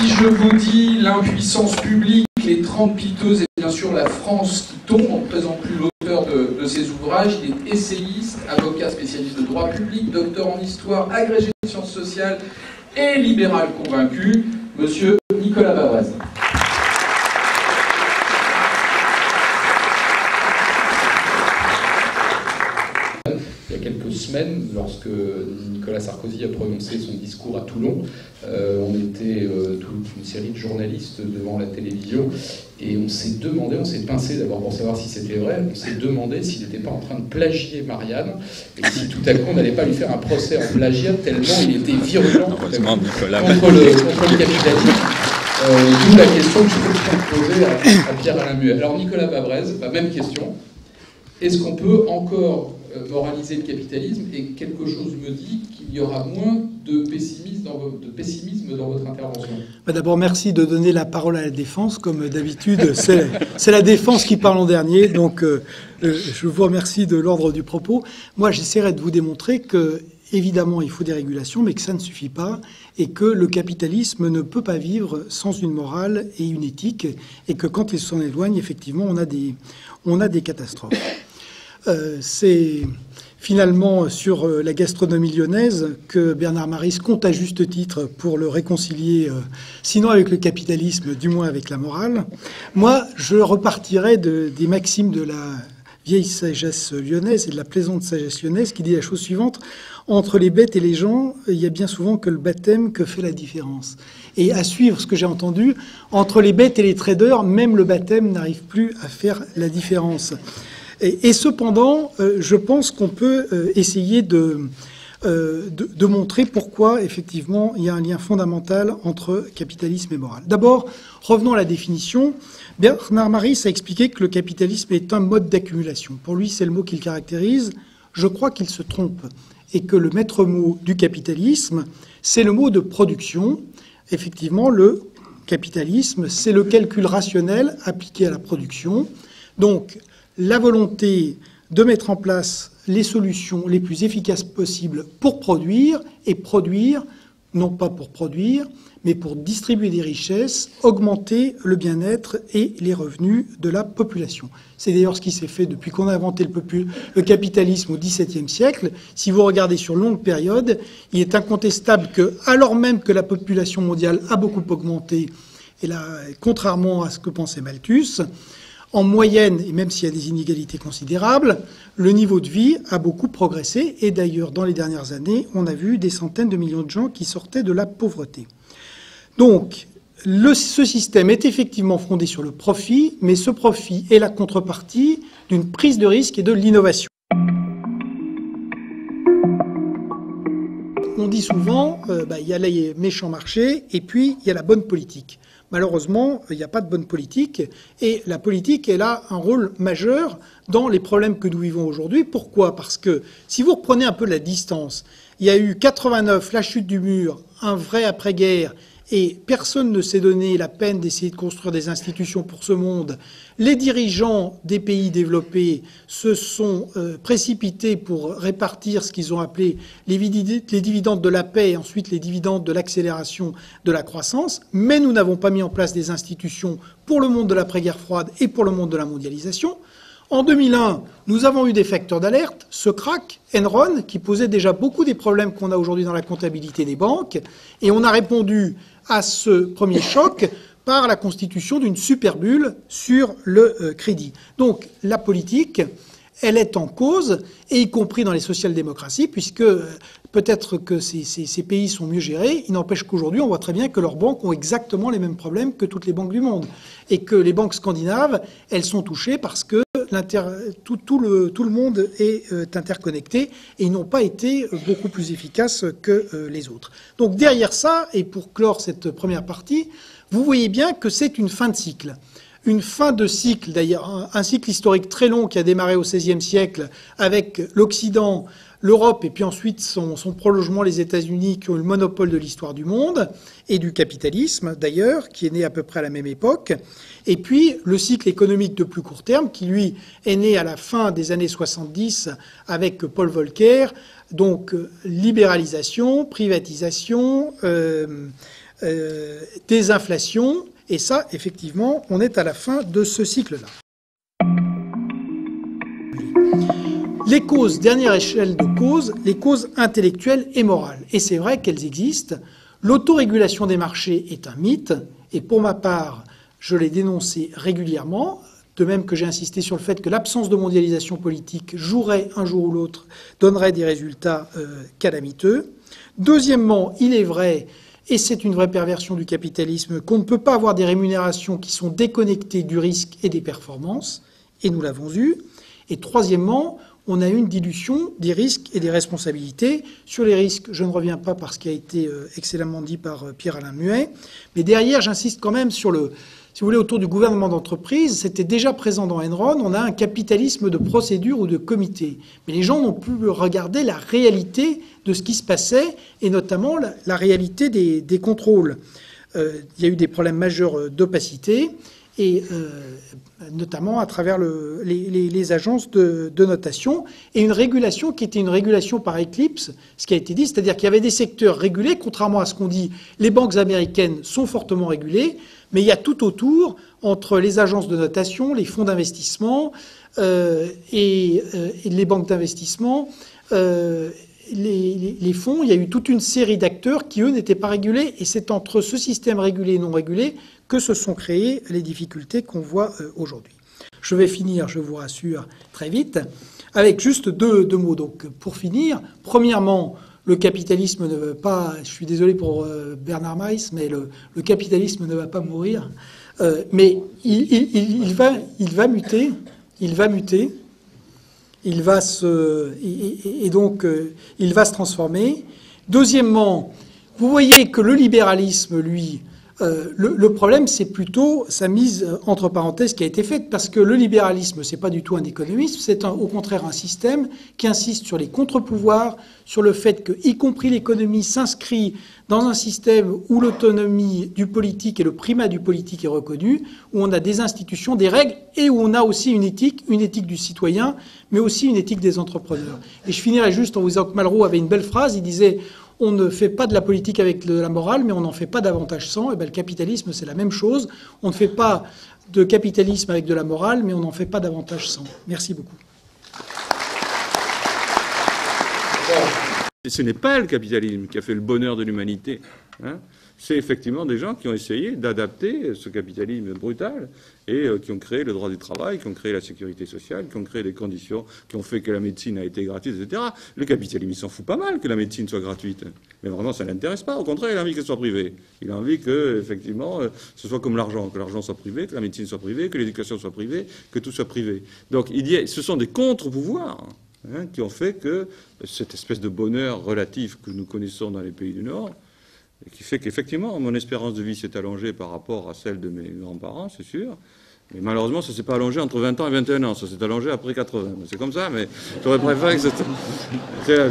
Si je vous dis l'impuissance publique, les 30 piteuses et bien sûr la France qui tombe, on ne présente plus l'auteur de, de, ses ouvrages. Il est essayiste, avocat spécialiste de droit public, docteur en histoire, agrégé de sciences sociales et libéral convaincu, monsieur Nicolas Bavrez. Semaines, lorsque Nicolas Sarkozy a prononcé son discours à Toulon. Euh, on était euh, toute une série de journalistes devant la télévision et on s'est demandé, on s'est pincé d'abord pour savoir si c'était vrai, on s'est demandé s'il n'était pas en train de plagier Marianne et si tout à coup on n'allait pas lui faire un procès en plagiat tellement il était virulent contre, le, contre le capitalisme. Euh, D'où la question que je peux poser à, à Pierre-Alain Muet. Alors Nicolas Babrez, la même question. Est-ce qu'on peut encore moraliser le capitalisme et quelque chose me dit qu'il y aura moins de pessimisme dans, votre, de intervention. Bah, d'abord, merci de donner la parole à la défense. Comme d'habitude, c'est la défense qui parle en dernier. Donc, euh, euh, je vous remercie de l'ordre du propos. Moi, j'essaierai de vous démontrer que, évidemment, il faut des régulations, mais que ça ne suffit pas et que le capitalisme ne peut pas vivre sans une morale et une éthique et que quand il s'en éloigne, effectivement, on a des catastrophes. Euh, c'est finalement sur euh, la gastronomie lyonnaise que Bernard Maris compte à juste titre pour le réconcilier, euh, sinon avec le capitalisme, du moins avec la morale. Moi, je repartirais des maximes de la vieille sagesse lyonnaise et de la plaisante sagesse lyonnaise qui dit la chose suivante. Entre les bêtes et les gens, il y a bien souvent que le baptême que fait la différence. Et à suivre ce que j'ai entendu, entre les bêtes et les traders, même le baptême n'arrive plus à faire la différence. Et, cependant, euh, je pense qu'on peut euh, essayer euh, de, de, montrer pourquoi, effectivement, il y a un lien fondamental entre capitalisme et morale. D'abord, revenons à la définition. Bernard Maris a expliqué que le capitalisme est un mode d'accumulation. Pour lui, c'est le mot qu'il caractérise. Je crois qu'il se trompe et que le maître mot du capitalisme, c'est le mot de production. Effectivement, le capitalisme, c'est le calcul rationnel appliqué à la production. Donc, la volonté de mettre en place les solutions les plus efficaces possibles pour produire et produire, non pas pour produire, mais pour distribuer des richesses, augmenter le bien-être et les revenus de la population. C'est d'ailleurs ce qui s'est fait depuis qu'on a inventé le, capitalisme au XVIIe siècle. Si vous regardez sur longue période, il est incontestable que, alors même que la population mondiale a beaucoup augmenté, et là, contrairement à ce que pensait Malthus, en moyenne, et même s'il y a des inégalités considérables, le niveau de vie a beaucoup progressé. Et d'ailleurs, dans les dernières années, on a vu des centaines de millions de gens qui sortaient de la pauvreté. Donc, ce système est effectivement fondé sur le profit, mais ce profit est la contrepartie d'une prise de risque et de l'innovation. On dit souvent, euh, bah, il y a les méchants marchés et puis il y a la bonne politique. Malheureusement, il n'y a pas de bonne politique et la politique, elle a un rôle majeur dans les problèmes que nous vivons aujourd'hui. Pourquoi? Parce que si vous reprenez un peu la distance, il y a eu 89, la chute du mur, un vrai après-guerre, et personne ne s'est donné la peine d'essayer de construire des institutions pour ce monde. Les dirigeants des pays développés se sont euh, précipités pour répartir ce qu'ils ont appelé les, dividendes de la paix et ensuite les dividendes de l'accélération de la croissance, mais nous n'avons pas mis en place des institutions pour le monde de l'après-guerre froide et pour le monde de la mondialisation. En 2001, nous avons eu des facteurs d'alerte, ce crack, Enron, qui posait déjà beaucoup des problèmes qu'on a aujourd'hui dans la comptabilité des banques, et on a répondu à ce premier choc par la constitution d'une superbulle sur le euh, crédit. Donc la politique, elle est en cause, et y compris dans les social-démocraties, puisque euh, peut-être que ces, ces, pays sont mieux gérés, il n'empêche qu'aujourd'hui, on voit très bien que leurs banques ont exactement les mêmes problèmes que toutes les banques du monde, et que les banques scandinaves, elles sont touchées parce que tout, le, monde est euh, interconnecté et n'ont pas été beaucoup plus efficaces que euh, les autres. Donc derrière ça, et pour clore cette première partie, vous voyez bien que c'est une fin de cycle. Une fin de cycle, d'ailleurs, un cycle historique très long qui a démarré au XVIe siècle avec l'Occident l'Europe et puis ensuite son, prolongement, les États-Unis, qui ont le monopole de l'histoire du monde et du capitalisme d'ailleurs, qui est né à peu près à la même époque. Et puis le cycle économique de plus court terme, qui lui est né à la fin des années 70 avec Paul Volcker. Donc libéralisation, privatisation. Euh, des inflations. Et ça, effectivement, on est à la fin de ce cycle-là. Les causes, dernière échelle de causes, les causes intellectuelles et morales. Et c'est vrai qu'elles existent. L'autorégulation des marchés est un mythe. Et pour ma part, je l'ai dénoncé régulièrement, de même que j'ai insisté sur le fait que l'absence de mondialisation politique jouerait un jour ou l'autre, donnerait des résultats euh, calamiteux. Deuxièmement, il est vrai, et c'est une vraie perversion du capitalisme, qu'on ne peut pas avoir des rémunérations qui sont déconnectées du risque et des performances, et nous l'avons eu. Et troisièmement, on a une dilution des risques et des responsabilités. Sur les risques, je ne reviens pas par ce qui a été euh, excellemment dit par euh, Pierre-Alain Muet, mais derrière, j'insiste quand même sur le, si vous voulez, autour du gouvernement d'entreprise, c'était déjà présent dans Enron, on a un capitalisme de procédure ou de comité. Mais les gens n'ont plus regardé la réalité de ce qui se passait, et notamment la, réalité des, contrôles. Euh, il y a eu des problèmes majeurs d'opacité et euh, notamment à travers les, agences de, notation, et une régulation qui était une régulation par éclipse, ce qui a été dit, c'est-à-dire qu'il y avait des secteurs régulés, contrairement à ce qu'on dit, les banques américaines sont fortement régulées, mais il y a tout autour, entre les agences de notation, les fonds d'investissement euh, et, euh, les banques d'investissement, les, fonds, il y a eu toute une série d'acteurs qui, eux, n'étaient pas régulés, et c'est entre ce système régulé et non régulé que se sont créées les difficultés qu'on voit euh, aujourd'hui. Je vais finir, je vous rassure, très vite, avec juste deux, mots. Donc, pour finir, premièrement, le capitalisme ne va pas, je suis désolé pour euh, Bernard Meiss, mais le, capitalisme ne va pas mourir, euh, mais il, va, il va muter, il va muter, il va se, et donc il va se transformer. Deuxièmement, vous voyez que le libéralisme, lui, euh, le, problème, c'est plutôt sa mise entre parenthèses qui a été faite, parce que le libéralisme, c'est pas du tout un économisme, c'est au contraire un système qui insiste sur les contre-pouvoirs, sur le fait que, y compris l'économie, s'inscrit dans un système où l'autonomie du politique et le primat du politique est reconnu, où on a des institutions, des règles, et où on a aussi une éthique, une éthique du citoyen, mais aussi une éthique des entrepreneurs. Et je finirai juste en vous disant que Malraux avait une belle phrase, il disait on ne fait pas de la politique avec de la morale, mais on n'en fait pas davantage sans. Et bien, le capitalisme, c'est la même chose. On ne fait pas de capitalisme avec de la morale, mais on n'en fait pas davantage sans. Merci beaucoup. Ce n'est pas le capitalisme qui a fait le bonheur de l'humanité. Hein? C'est effectivement des gens qui ont essayé d'adapter ce capitalisme brutal et euh, qui ont créé le droit du travail, qui ont créé la sécurité sociale, qui ont créé des conditions qui ont fait que la médecine a été gratuite, etc. Le capitalisme, il s'en fout pas mal que la médecine soit gratuite. Mais vraiment, ça ne l'intéresse pas. Au contraire, il a envie qu'elle soit privée. Il a envie que, effectivement, euh, ce soit comme l'argent, que l'argent soit privé, que la médecine soit privée, que l'éducation soit privée, que tout soit privé. Donc, il y a, ce sont des contre-pouvoirs hein, qui ont fait que cette espèce de bonheur relatif que nous connaissons dans les pays du Nord, et qui fait qu'effectivement, mon espérance de vie s'est allongée par rapport à celle de mes grands-parents, c'est sûr. Mais malheureusement, ça ne s'est pas allongé entre 20 ans et 21 ans. Ça s'est allongé après 80. C'est comme ça, mais j'aurais préféré que c'était...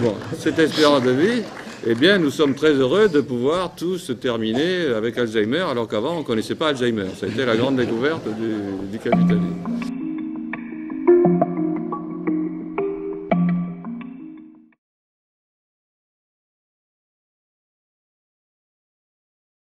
Bon, cette espérance de vie, eh bien, nous sommes très heureux de pouvoir tous terminer avec Alzheimer, alors qu'avant, on ne connaissait pas Alzheimer. Ça a été la grande découverte du, du capitalisme.